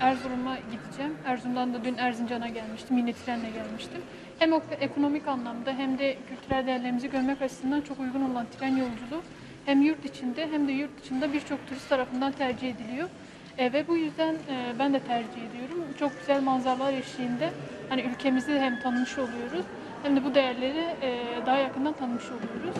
Erzurum'a gideceğim. Erzurum'dan da dün Erzincan'a gelmiştim. Yine trenle gelmiştim. Hem ekonomik anlamda hem de kültürel değerlerimizi görmek açısından çok uygun olan tren yolculuğu hem yurt içinde hem de yurt dışında birçok turist tarafından tercih ediliyor. E, ve bu yüzden e, ben de tercih ediyorum. Çok güzel manzaralar eşliğinde hani ülkemizi hem tanımış oluyoruz hem de bu değerleri e, daha yakından tanımış oluyoruz.